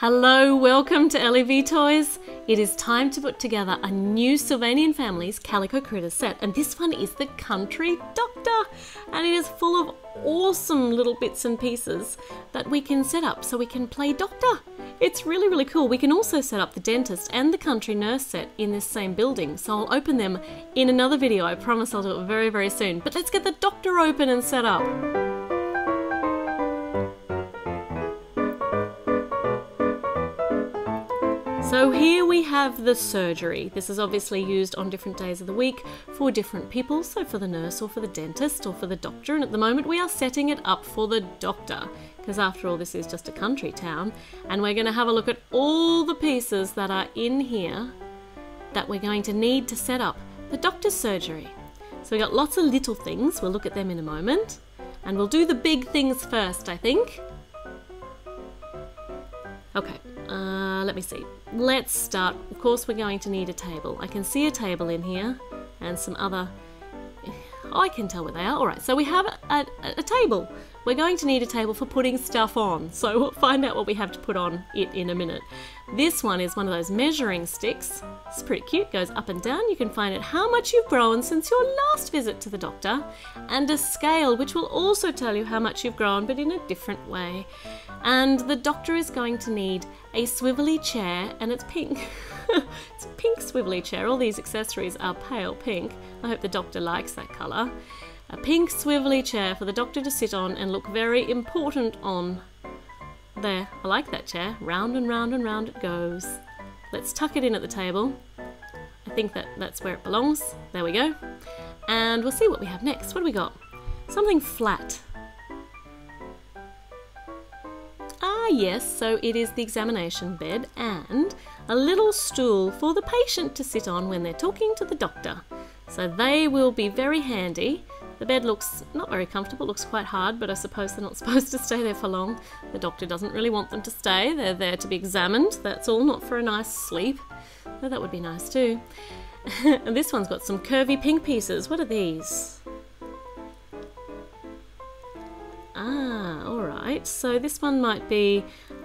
Hello, welcome to ellieV Toys. It is time to put together a new Sylvanian Families Calico Critter set, and this one is the Country Doctor, and it is full of awesome little bits and pieces that we can set up so we can play doctor. It's really, really cool. We can also set up the dentist and the country nurse set in this same building, so I'll open them in another video. I promise I'll do it very, very soon. But let's get the doctor open and set up. So here we have the surgery. This is obviously used on different days of the week for different people, so for the nurse or for the dentist or for the doctor. And at the moment we are setting it up for the doctor, because after all this is just a country town. And we're going to have a look at all the pieces that are in here that we're going to need to set up the doctor's surgery. So we got lots of little things, we'll look at them in a moment. And we'll do the big things first, I think. Okay, uh, let me see. Let's start. Of course, we're going to need a table. I can see a table in here and some other. I can tell where they are. All right, so we have a, a, a table. We're going to need a table for putting stuff on, so we'll find out what we have to put on it in a minute. This one is one of those measuring sticks. It's pretty cute, goes up and down. You can find out how much you've grown since your last visit to the doctor, and a scale which will also tell you how much you've grown, but in a different way. And the doctor is going to need a swivelly chair, and it's pink. it's a pink swivelly chair. All these accessories are pale pink. I hope the doctor likes that colour. A pink swivelly chair for the doctor to sit on and look very important on. There, I like that chair. Round and round and round it goes. Let's tuck it in at the table. I think that that's where it belongs. There we go. And we'll see what we have next. What do we got? Something flat. Ah, yes, so it is the examination bed and a little stool for the patient to sit on when they're talking to the doctor. So they will be very handy. The bed looks not very comfortable, looks quite hard, but I suppose they're not supposed to stay there for long. The doctor doesn't really want them to stay, they're there to be examined, that's all, not for a nice sleep. Though that would be nice too. and this one's got some curvy pink pieces. What are these? So this one might be,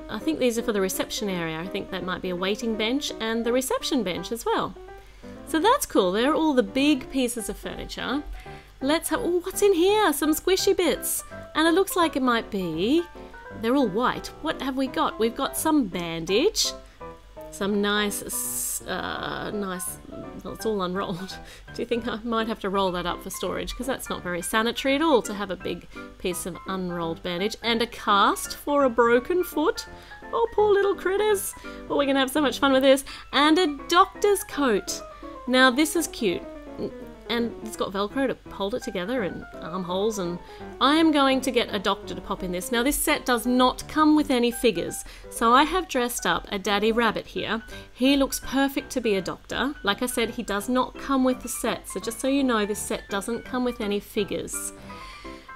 I think these are for the reception area. I think that might be a waiting bench and the reception bench as well. So that's cool. There are all the big pieces of furniture. Let's have, oh, what's in here? Some squishy bits. And it looks like it might be, they're all white. What have we got? We've got some bandage, some nice, uh, nice, well, it's all unrolled. Do you think I might have to roll that up for storage? Because that's not very sanitary at all to have a big piece of unrolled bandage. And a cast for a broken foot. Oh, poor little critters. Oh, we're going to have so much fun with this. And a doctor's coat. Now, this is cute and it's got velcro to hold it together and armholes and I am going to get a doctor to pop in this. Now this set does not come with any figures so I have dressed up a daddy rabbit here. He looks perfect to be a doctor. Like I said he does not come with the set so just so you know this set doesn't come with any figures.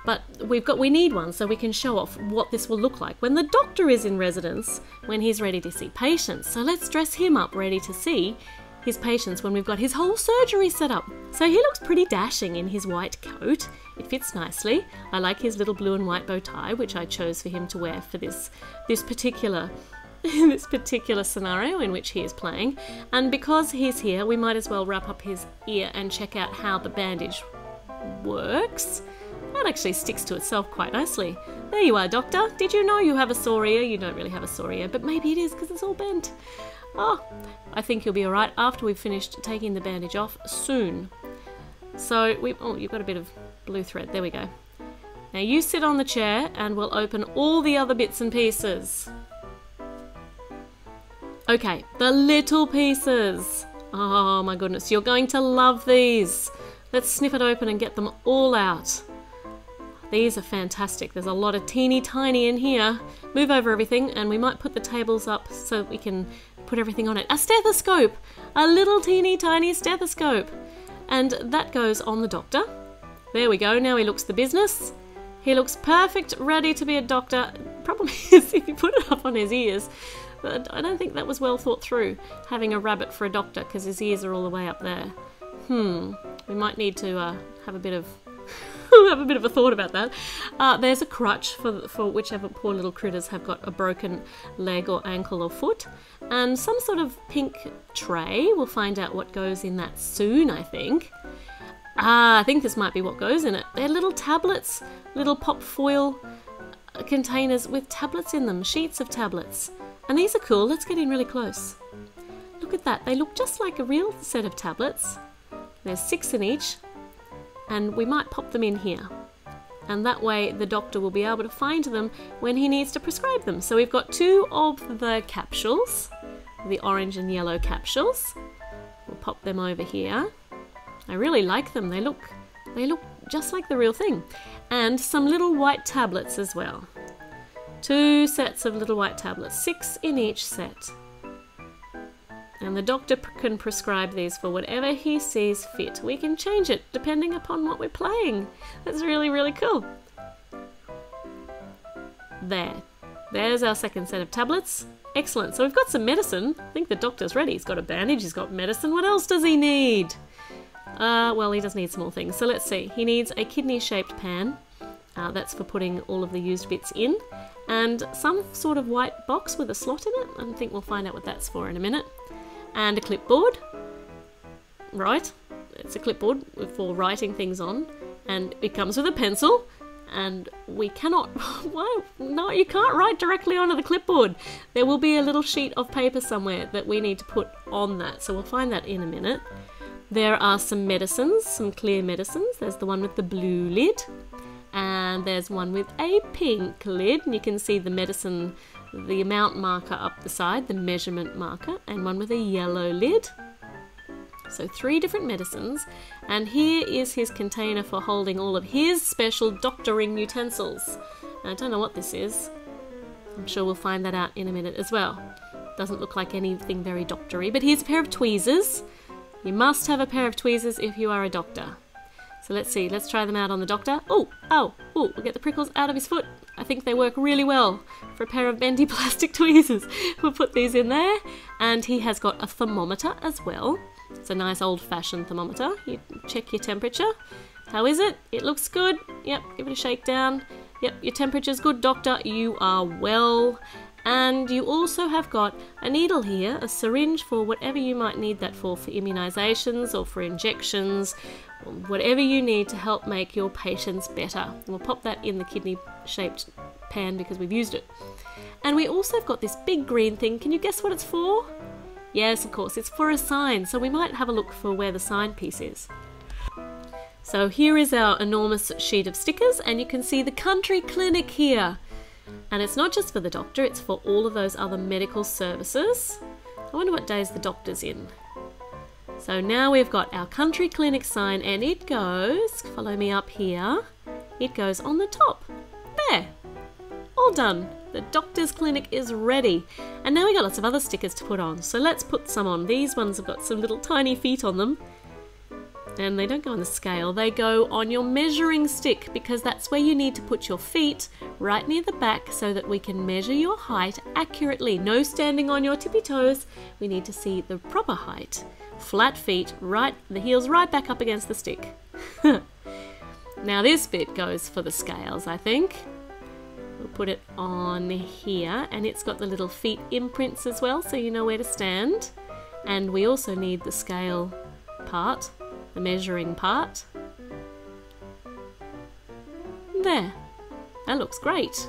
But we've got we need one so we can show off what this will look like when the doctor is in residence when he's ready to see patients. So let's dress him up ready to see his patients when we've got his whole surgery set up. So he looks pretty dashing in his white coat. It fits nicely. I like his little blue and white bow tie, which I chose for him to wear for this this particular this particular scenario in which he is playing. And because he's here, we might as well wrap up his ear and check out how the bandage works. That actually sticks to itself quite nicely. There you are, Doctor. Did you know you have a sore ear? You don't really have a sore ear, but maybe it is because it's all bent. Oh, I think you'll be alright after we've finished taking the bandage off soon. So, we oh, you've got a bit of blue thread. There we go. Now you sit on the chair and we'll open all the other bits and pieces. Okay, the little pieces. Oh my goodness, you're going to love these. Let's snip it open and get them all out. These are fantastic. There's a lot of teeny tiny in here. Move over everything and we might put the tables up so we can put everything on it. A stethoscope! A little teeny tiny stethoscope! And that goes on the doctor. There we go, now he looks the business. He looks perfect, ready to be a doctor. Problem is, if you put it up on his ears, but I don't think that was well thought through, having a rabbit for a doctor, because his ears are all the way up there. Hmm, we might need to uh, have a bit of have a bit of a thought about that. Uh, there's a crutch for, for whichever poor little critters have got a broken leg or ankle or foot, and some sort of pink tray. We'll find out what goes in that soon, I think. Ah, I think this might be what goes in it. They're little tablets, little pop foil uh, containers with tablets in them, sheets of tablets. And these are cool. Let's get in really close. Look at that. They look just like a real set of tablets. There's six in each, and we might pop them in here. And that way the doctor will be able to find them when he needs to prescribe them. So we've got two of the capsules, the orange and yellow capsules. We'll pop them over here. I really like them. They look they look just like the real thing. And some little white tablets as well. Two sets of little white tablets, six in each set. And the doctor can prescribe these for whatever he sees fit. We can change it depending upon what we're playing. That's really, really cool. There. There's our second set of tablets. Excellent. So we've got some medicine. I think the doctor's ready. He's got a bandage, he's got medicine. What else does he need? Uh, well, he does need small things. So let's see. He needs a kidney shaped pan. Uh, that's for putting all of the used bits in. And some sort of white box with a slot in it. I think we'll find out what that's for in a minute and a clipboard. Right, it's a clipboard for writing things on, and it comes with a pencil. And we cannot, why? No, you can't write directly onto the clipboard. There will be a little sheet of paper somewhere that we need to put on that, so we'll find that in a minute. There are some medicines, some clear medicines. There's the one with the blue lid, and there's one with a pink lid, and you can see the medicine the amount marker up the side, the measurement marker, and one with a yellow lid. So three different medicines, and here is his container for holding all of his special doctoring utensils. I don't know what this is. I'm sure we'll find that out in a minute as well. Doesn't look like anything very doctory, but here's a pair of tweezers. You must have a pair of tweezers if you are a doctor. So let's see, let's try them out on the doctor. Oh, oh, oh, we'll get the prickles out of his foot. I think they work really well for a pair of bendy plastic tweezers. We'll put these in there. And he has got a thermometer as well. It's a nice old fashioned thermometer. You check your temperature. How is it? It looks good. Yep, give it a shake down. Yep, your temperature's good, doctor. You are well. And you also have got a needle here, a syringe for whatever you might need that for, for immunizations or for injections, whatever you need to help make your patients better. We'll pop that in the kidney shaped pan because we've used it. And we also have got this big green thing. Can you guess what it's for? Yes, of course, it's for a sign. So we might have a look for where the sign piece is. So here is our enormous sheet of stickers and you can see the country clinic here. And it's not just for the doctor, it's for all of those other medical services. I wonder what days the doctor's in. So now we've got our country clinic sign and it goes, follow me up here, it goes on the top. There. All done. The doctor's clinic is ready. And now we got lots of other stickers to put on. So let's put some on. These ones have got some little tiny feet on them and they don't go on the scale, they go on your measuring stick because that's where you need to put your feet right near the back so that we can measure your height accurately. No standing on your tippy toes, we need to see the proper height. Flat feet, right, the heels right back up against the stick. now this bit goes for the scales, I think. We'll put it on here and it's got the little feet imprints as well so you know where to stand. And we also need the scale part the measuring part. There, that looks great.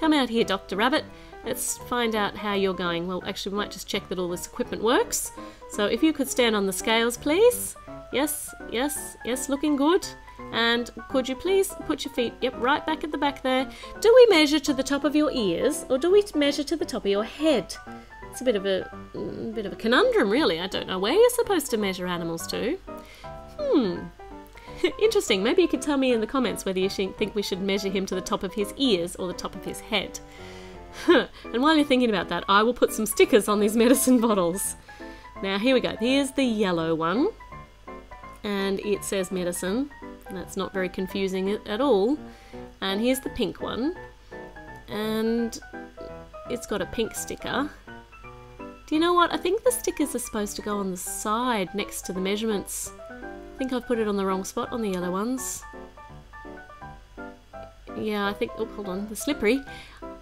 Come out here, Dr. Rabbit. Let's find out how you're going. Well, actually, we might just check that all this equipment works. So if you could stand on the scales, please. Yes, yes, yes, looking good. And could you please put your feet, yep, right back at the back there. Do we measure to the top of your ears or do we measure to the top of your head? It's a bit of a, a mm, bit of a conundrum, really. I don't know where you're supposed to measure animals to. Hmm. Interesting. Maybe you could tell me in the comments whether you think we should measure him to the top of his ears or the top of his head. and while you're thinking about that, I will put some stickers on these medicine bottles. Now, here we go. Here's the yellow one. And it says medicine. That's not very confusing at all. And here's the pink one. And it's got a pink sticker. Do you know what? I think the stickers are supposed to go on the side next to the measurements. I think I've put it on the wrong spot on the yellow ones. yeah, I think. Oh, hold on, the slippery.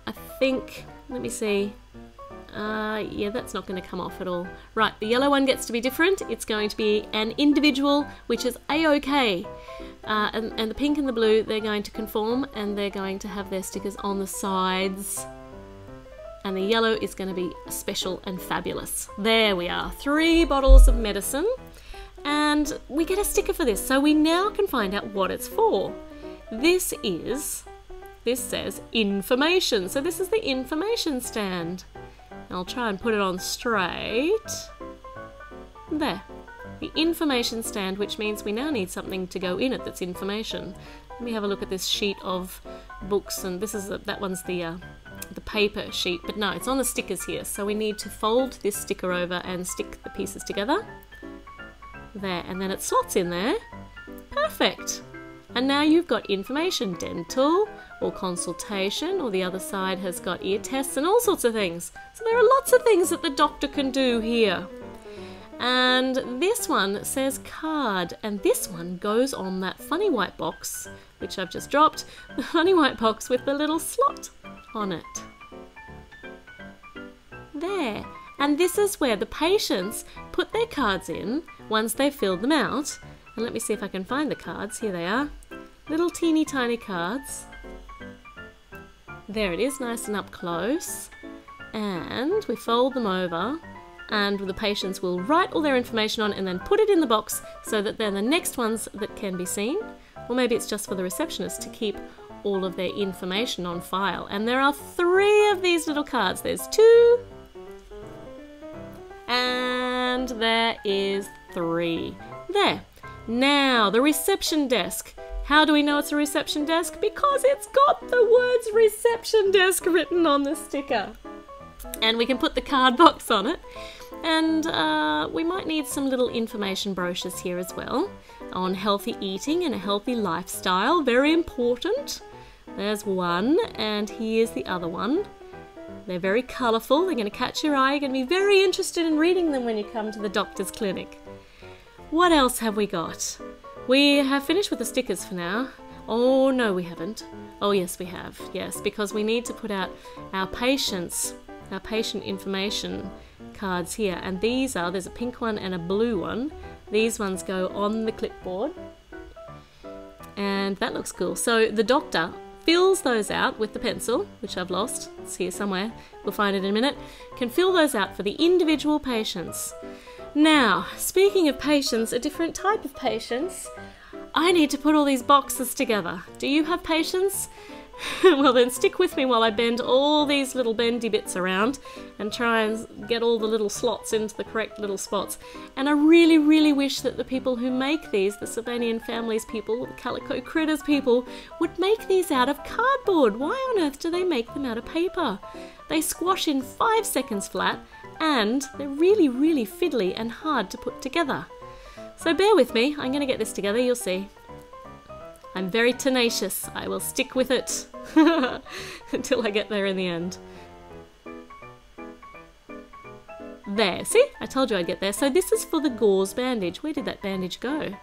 I think. Let me see. Uh, yeah, that's not going to come off at all. Right, the yellow one gets to be different. It's going to be an individual, which is a-okay. Uh, and, and the pink and the blue, they're going to conform, and they're going to have their stickers on the sides. And the yellow is going to be special and fabulous. There we are, three bottles of medicine. And we get a sticker for this, so we now can find out what it's for. This is, this says information. So this is the information stand. I'll try and put it on straight. There. The information stand, which means we now need something to go in it that's information. Let me have a look at this sheet of books, and this is that one's the uh, the paper sheet, but no, it's on the stickers here. So we need to fold this sticker over and stick the pieces together. There, and then it slots in there. Perfect. And now you've got information dental or consultation, or the other side has got ear tests and all sorts of things. So there are lots of things that the doctor can do here. And this one says card, and this one goes on that funny white box, which I've just dropped, the funny white box with the little slot on it. There. And this is where the patients put their cards in once they've filled them out. And let me see if I can find the cards. Here they are. Little teeny tiny cards. There it is, nice and up close. And we fold them over and the patients will write all their information on and then put it in the box so that they're the next ones that can be seen. Or maybe it's just for the receptionist to keep all of their information on file. And there are three of these little cards. There's two, and there is three. There. Now, the reception desk. How do we know it's a reception desk? Because it's got the words reception desk written on the sticker. And we can put the card box on it. And uh, we might need some little information brochures here as well on healthy eating and a healthy lifestyle. Very important. There's one, and here's the other one. They're very colourful, they're going to catch your eye, you're going to be very interested in reading them when you come to the doctor's clinic. What else have we got? We have finished with the stickers for now. Oh, no, we haven't. Oh, yes, we have. Yes, because we need to put out our patients, our patient information cards here. And these are, there's a pink one and a blue one. These ones go on the clipboard. And that looks cool. So the doctor fills those out with the pencil, which I've lost. It's here somewhere. We'll find it in a minute. Can fill those out for the individual patients. Now, speaking of patients, a different type of patience, I need to put all these boxes together. Do you have patience? well, then stick with me while I bend all these little bendy bits around and try and get all the little slots into the correct little spots. And I really, really wish that the people who make these, the Sylvanian Families people, the Calico Critters people, would make these out of cardboard. Why on earth do they make them out of paper? They squash in five seconds flat and they're really, really fiddly and hard to put together. So bear with me, I'm going to get this together, you'll see. I'm very tenacious, I will stick with it until I get there in the end. There, see? I told you I'd get there. So this is for the gauze bandage. Where did that bandage go?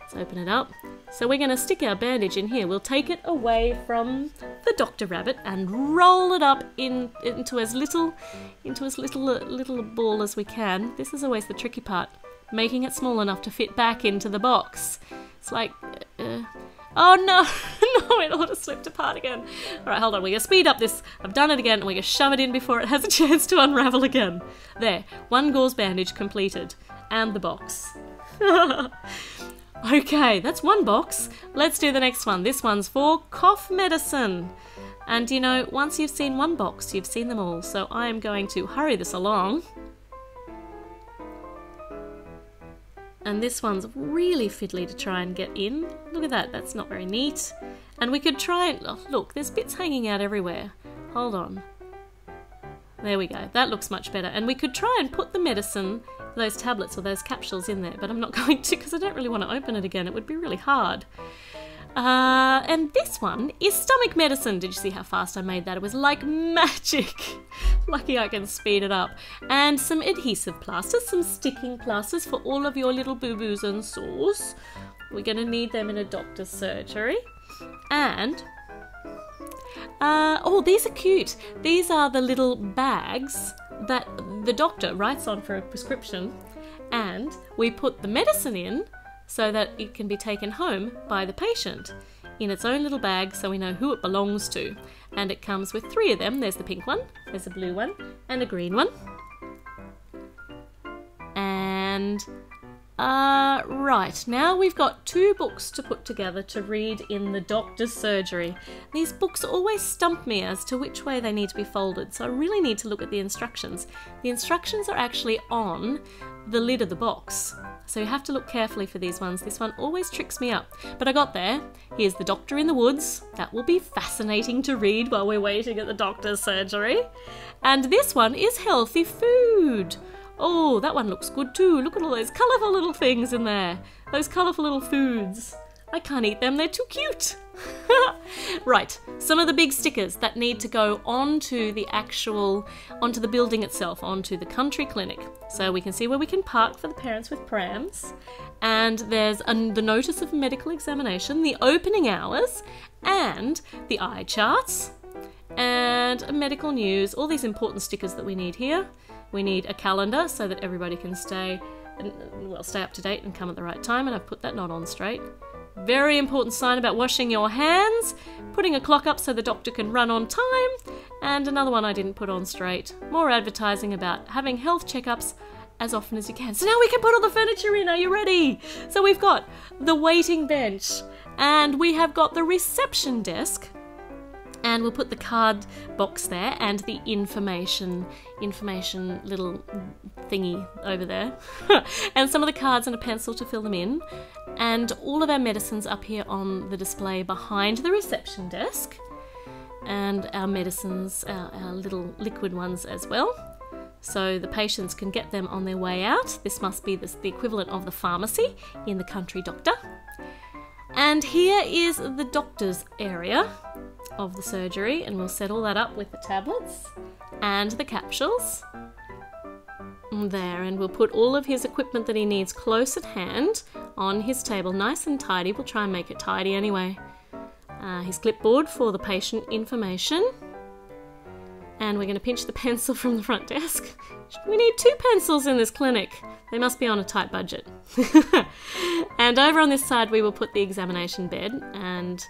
Let's open it up. So we're going to stick our bandage in here. We'll take it away from the Dr. Rabbit and roll it up in into as little into as little little ball as we can. This is always the tricky part, making it small enough to fit back into the box. It's like, uh, oh no, no, it all just slipped apart again. All right, hold on. We're gonna speed up this. I've done it again, and we're gonna shove it in before it has a chance to unravel again. There, one gauze bandage completed, and the box. Okay, that's one box. Let's do the next one. This one's for cough medicine. And you know, once you've seen one box, you've seen them all. So I am going to hurry this along. And this one's really fiddly to try and get in. Look at that, that's not very neat. And we could try oh, look, there's bits hanging out everywhere. Hold on. There we go, that looks much better. And we could try and put the medicine those tablets or those capsules in there, but I'm not going to because I don't really want to open it again. It would be really hard. Uh, and this one is stomach medicine. Did you see how fast I made that? It was like magic. Lucky I can speed it up. And some adhesive plasters, some sticking plasters for all of your little boo boos and sores. We're going to need them in a doctor's surgery. And Uh, oh, these are cute. These are the little bags that the doctor writes on for a prescription, and we put the medicine in so that it can be taken home by the patient in its own little bag so we know who it belongs to. And it comes with three of them there's the pink one, there's a blue one, and a green one. And uh, right, now we've got two books to put together to read in the doctor's surgery. These books always stump me as to which way they need to be folded, so I really need to look at the instructions. The instructions are actually on the lid of the box, so you have to look carefully for these ones. This one always tricks me up, but I got there. Here's The Doctor in the Woods. That will be fascinating to read while we're waiting at the doctor's surgery. And this one is Healthy Food. Oh, that one looks good too. Look at all those colourful little things in there. Those colourful little foods. I can't eat them, they're too cute. right, some of the big stickers that need to go onto the actual, onto the building itself, onto the country clinic. So we can see where we can park for the parents with prams. And there's a, the notice of medical examination, the opening hours, and the eye charts, and medical news, all these important stickers that we need here. We need a calendar so that everybody can stay well stay up to date and come at the right time and I've put that knot on straight. Very important sign about washing your hands, putting a clock up so the doctor can run on time, and another one I didn't put on straight. More advertising about having health checkups as often as you can. So now we can put all the furniture in. Are you ready? So we've got the waiting bench and we have got the reception desk and we'll put the card box there and the information information little thingy over there. And some of the cards and a pencil to fill them in. And all of our medicines up here on the display behind the reception desk. And our medicines our, our little liquid ones as well. So the patients can get them on their way out. This must be the, the equivalent of the pharmacy in the country doctor. And here is the doctor's area of the surgery, and we'll set all that up with the tablets and the capsules. There, and we'll put all of his equipment that he needs close at hand on his table, nice and tidy. We'll try and make it tidy anyway. Uh, his clipboard for the patient information. And we're going to pinch the pencil from the front desk. We need two pencils in this clinic. They must be on a tight budget. and over on this side, we will put the examination bed and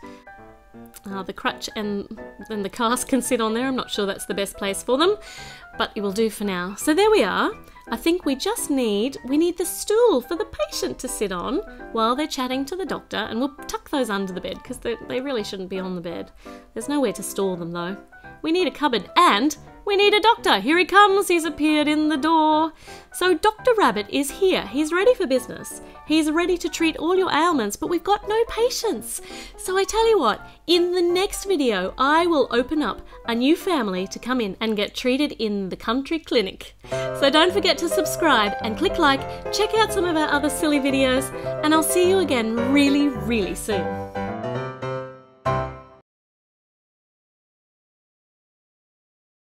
uh, the crutch and then the cast can sit on there. I'm not sure that's the best place for them, but it will do for now. So there we are. I think we just need we need the stool for the patient to sit on while they're chatting to the doctor, and we'll tuck those under the bed because they, they really shouldn't be on the bed. There's nowhere to store them though. We need a cupboard and we need a doctor. Here he comes. He's appeared in the door. So Dr. Rabbit is here. He's ready for business. He's ready to treat all your ailments, but we've got no patients. So I tell you what, in the next video, I will open up a new family to come in and get treated in the country clinic. So don't forget to subscribe and click like, check out some of our other silly videos, and I'll see you again really, really soon.